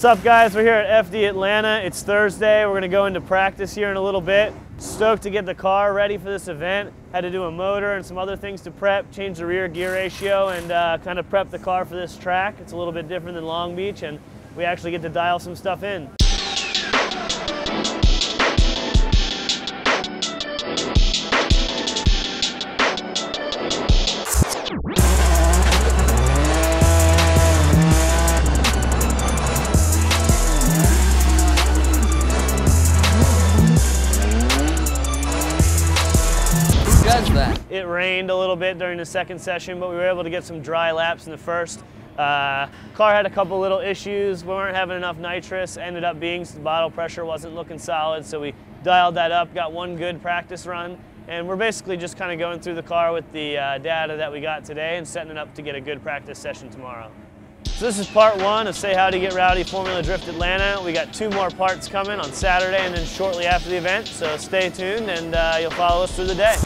What's up guys, we're here at FD Atlanta. It's Thursday, we're gonna go into practice here in a little bit. Stoked to get the car ready for this event. Had to do a motor and some other things to prep, change the rear gear ratio and uh, kind of prep the car for this track. It's a little bit different than Long Beach and we actually get to dial some stuff in. Does that? It rained a little bit during the second session, but we were able to get some dry laps in the first. Uh, car had a couple little issues. We weren't having enough nitrous. Ended up being the bottle pressure wasn't looking solid, so we dialed that up. Got one good practice run, and we're basically just kind of going through the car with the uh, data that we got today and setting it up to get a good practice session tomorrow. So this is part one of Say Howdy Get Rowdy Formula Drift Atlanta. We got two more parts coming on Saturday and then shortly after the event, so stay tuned and uh, you'll follow us through the day.